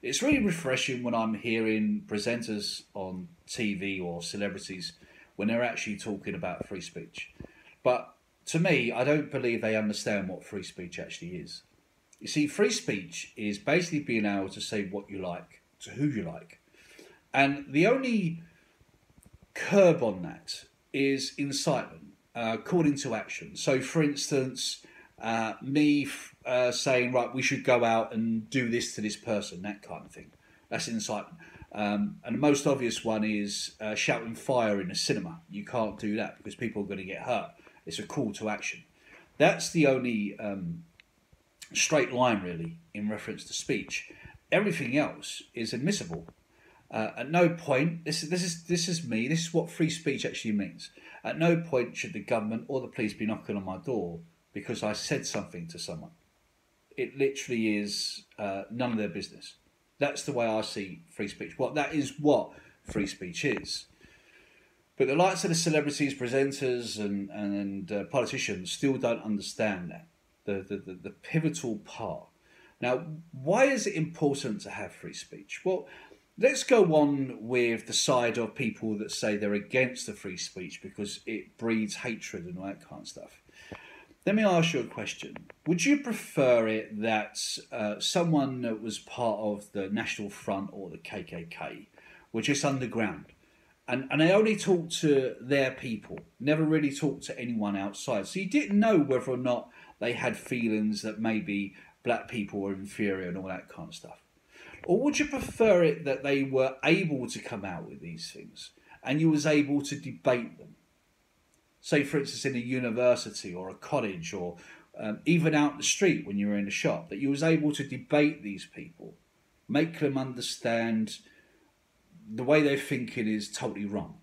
It's really refreshing when I'm hearing presenters on TV or celebrities when they're actually talking about free speech. But to me, I don't believe they understand what free speech actually is. You see, free speech is basically being able to say what you like to who you like. And the only curb on that is incitement, uh, calling to action. So, for instance, uh, me uh, saying, right, we should go out and do this to this person, that kind of thing. That's incitement. Um, and the most obvious one is uh, shouting fire in a cinema. You can't do that because people are going to get hurt. It's a call to action. That's the only um, straight line, really, in reference to speech. Everything else is admissible. Uh, at no point, this this is this is me. This is what free speech actually means. At no point should the government or the police be knocking on my door because I said something to someone. It literally is uh, none of their business. That's the way I see free speech. What that is what free speech is. But the likes of the celebrities, presenters, and and uh, politicians still don't understand that the, the, the, the pivotal part. Now, why is it important to have free speech? Well, let's go on with the side of people that say they're against the free speech because it breeds hatred and all that kind of stuff. Let me ask you a question. Would you prefer it that uh, someone that was part of the National Front or the KKK were just underground and, and they only talked to their people, never really talked to anyone outside? So you didn't know whether or not they had feelings that maybe black people were inferior and all that kind of stuff? Or would you prefer it that they were able to come out with these things and you was able to debate them? Say, for instance, in a university or a college or um, even out the street when you were in a shop, that you was able to debate these people, make them understand the way they're thinking is totally wrong.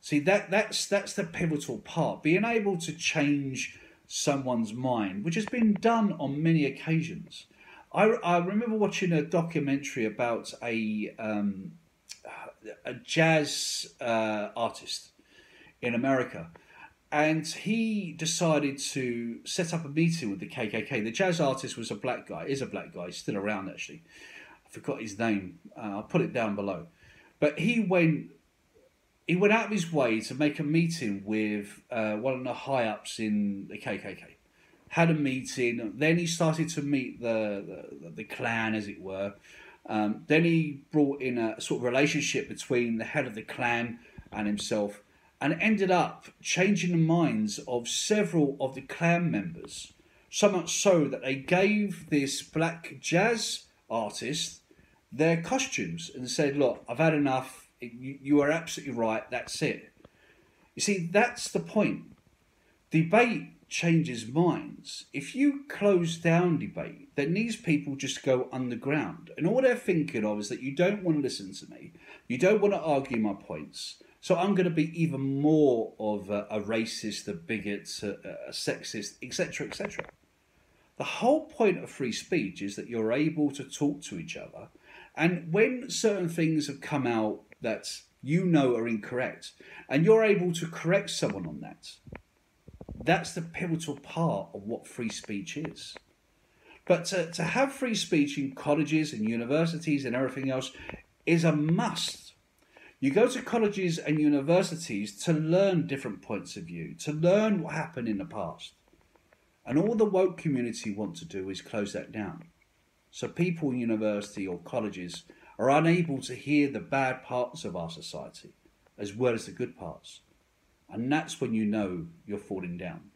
See that that's that's the pivotal part. Being able to change someone's mind, which has been done on many occasions. I, I remember watching a documentary about a um, a jazz uh, artist in America, and he decided to set up a meeting with the KKK. The jazz artist was a black guy, is a black guy, he's still around actually. I forgot his name. Uh, I'll put it down below. But he went he went out of his way to make a meeting with uh, one of the high ups in the KKK. Had a meeting. Then he started to meet the the, the Klan, as it were. Um, then he brought in a sort of relationship between the head of the Klan and himself, and ended up changing the minds of several of the Klan members. So much so that they gave this black jazz artist their costumes and said, "Look, I've had enough you, you are absolutely right. That's it. You see, that's the point. Debate changes minds. If you close down debate, then these people just go underground. And all they're thinking of is that you don't want to listen to me, you don't want to argue my points. So I'm going to be even more of a, a racist, a bigot, a, a sexist, etc., etc. The whole point of free speech is that you're able to talk to each other. And when certain things have come out that you know are incorrect, and you're able to correct someone on that. That's the pivotal part of what free speech is. But to, to have free speech in colleges and universities and everything else is a must. You go to colleges and universities to learn different points of view, to learn what happened in the past. And all the woke community want to do is close that down. So people in university or colleges are unable to hear the bad parts of our society as well as the good parts. And that's when you know you're falling down.